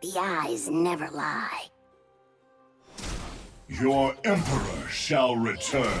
The eyes never lie. Your Emperor shall return.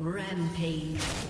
Rampage.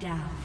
Down.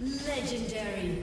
Legendary.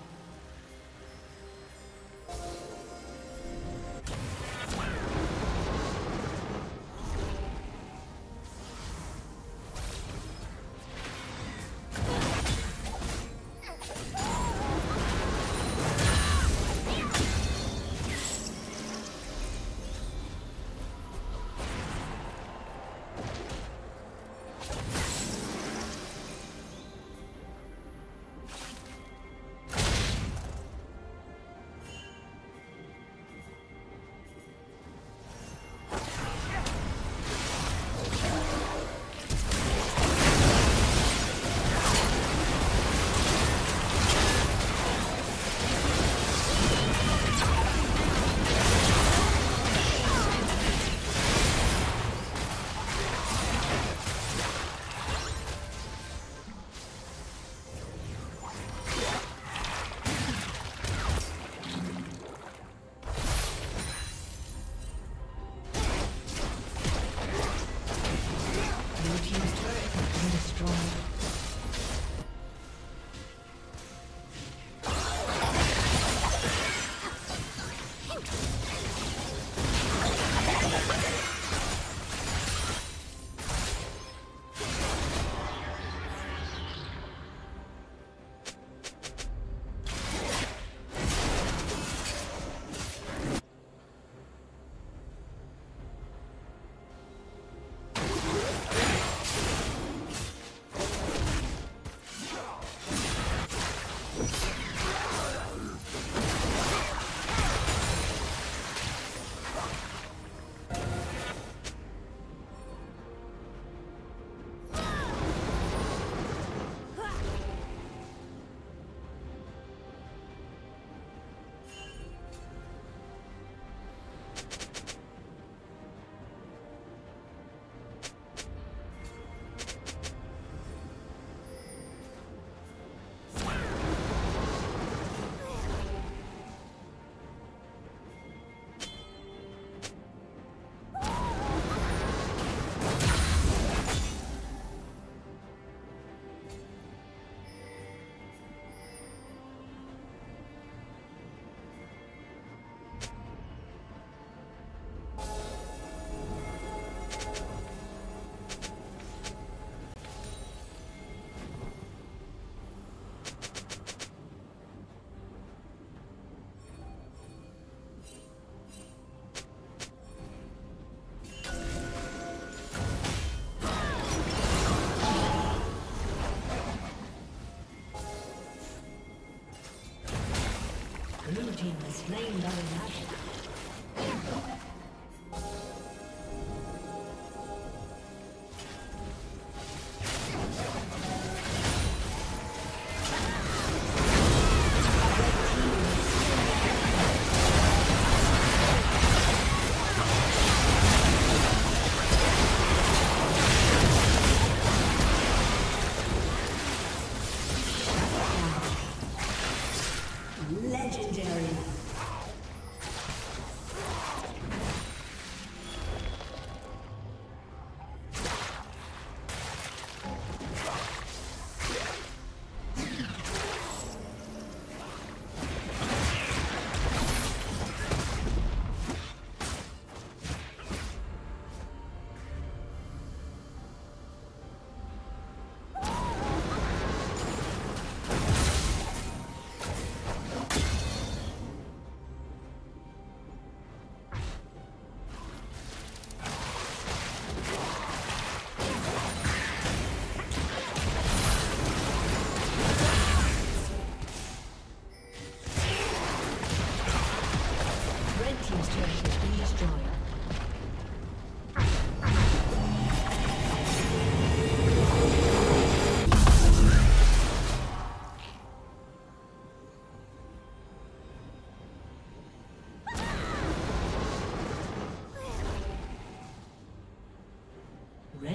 Has